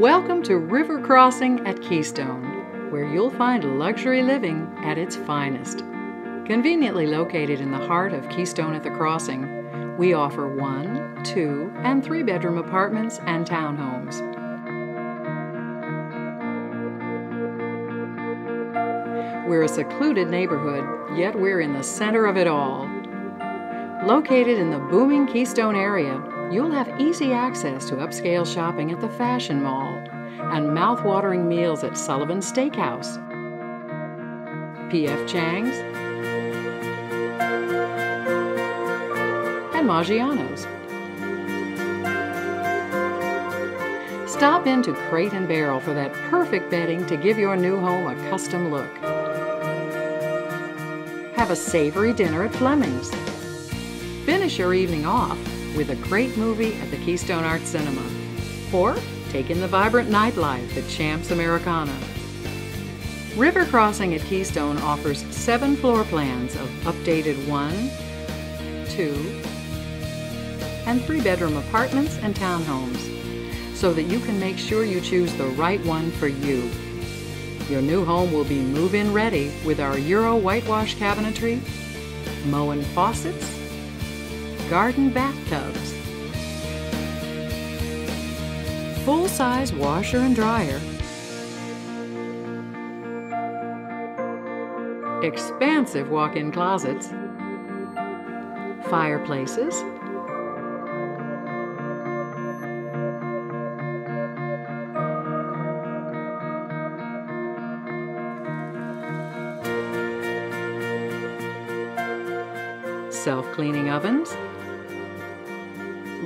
Welcome to River Crossing at Keystone, where you'll find luxury living at its finest. Conveniently located in the heart of Keystone at the Crossing, we offer one, two, and three bedroom apartments and townhomes. We're a secluded neighborhood, yet we're in the center of it all. Located in the booming Keystone area, you'll have easy access to upscale shopping at the Fashion Mall and mouth-watering meals at Sullivan Steakhouse, P.F. Chang's, and Maggiano's. Stop into Crate and Barrel for that perfect bedding to give your new home a custom look. Have a savory dinner at Fleming's. Finish your evening off with a great movie at the Keystone Art Cinema. Or take in the vibrant nightlife at Champps Americana. River Crossing at Keystone offers seven floor plans of updated one, two, and three bedroom apartments and townhomes so that you can make sure you choose the right one for you. Your new home will be move in ready with our Euro whitewash cabinetry, Moen faucets, garden bathtubs, full-size washer and dryer, expansive walk-in closets, fireplaces, self-cleaning ovens,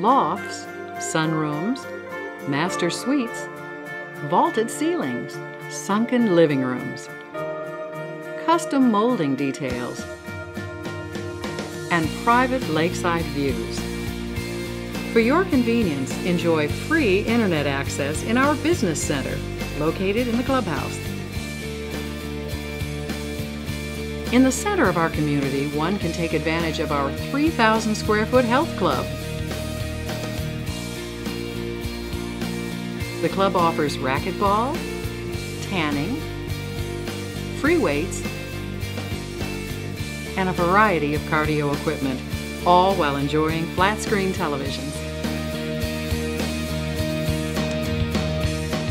lofts, sunrooms, master suites, vaulted ceilings, sunken living rooms, custom molding details, and private lakeside views. For your convenience, enjoy free internet access in our business center, located in the clubhouse. In the center of our community, one can take advantage of our 3,000 square foot health club. The club offers racquetball, tanning, free weights, and a variety of cardio equipment, all while enjoying flat screen televisions.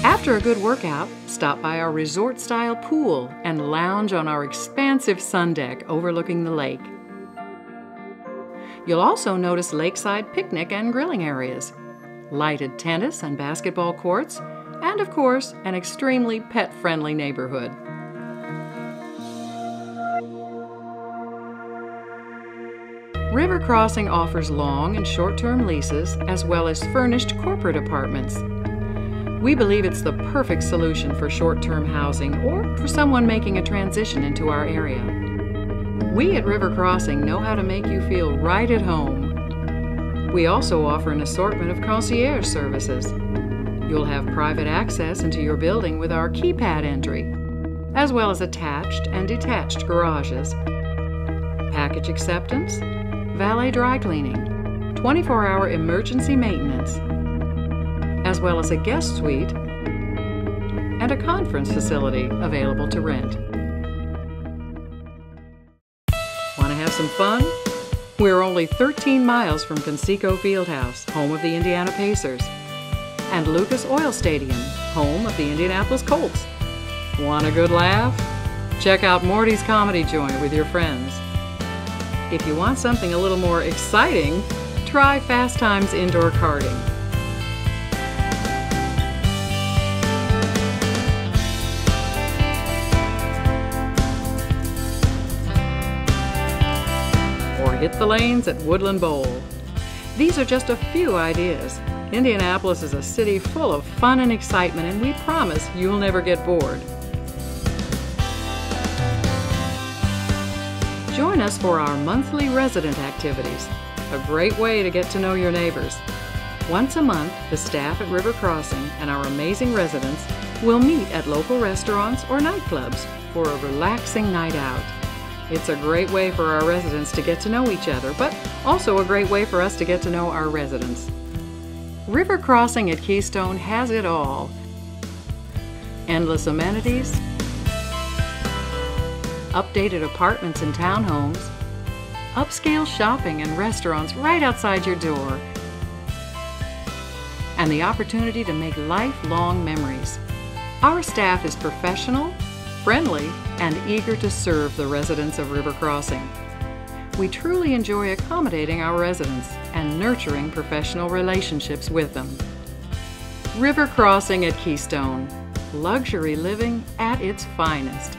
After a good workout, stop by our resort style pool and lounge on our expansive sun deck overlooking the lake. You'll also notice lakeside picnic and grilling areas, lighted tennis and basketball courts, and of course, an extremely pet friendly neighborhood. River Crossing offers long and short term leases as well as furnished corporate apartments. We believe it's the perfect solution for short term housing or for someone making a transition into our area. We at River Crossing know how to make you feel right at home. We also offer an assortment of concierge services. You'll have private access into your building with our keypad entry, as well as attached and detached garages, package acceptance, valet dry cleaning, 24 hour emergency maintenance, as well as a guest suite and a conference facility available to rent. Want to have some fun? We're only 13 miles from Conseco Fieldhouse, home of the Indiana Pacers, and Lucas Oil Stadium, home of the Indianapolis Colts. Want a good laugh? Check out Morty's Comedy Joint with your friends. If you want something a little more exciting, try Fast Times Indoor Karting. Hit the lanes at Woodland Bowl. These are just a few ideas. Indianapolis is a city full of fun and excitement, and we promise you'll never get bored. Join us for our monthly resident activities, a great way to get to know your neighbors. Once a month, the staff at River Crossing and our amazing residents will meet at local restaurants or nightclubs for a relaxing night out. It's a great way for our residents to get to know each other, but also a great way for us to get to know our residents. River Crossing at Keystone has it all endless amenities, updated apartments and townhomes, upscale shopping and restaurants right outside your door, and the opportunity to make lifelong memories. Our staff is professional, friendly, and eager to serve the residents of River Crossing. We truly enjoy accommodating our residents and nurturing professional relationships with them. River Crossing at Keystone, luxury living at its finest.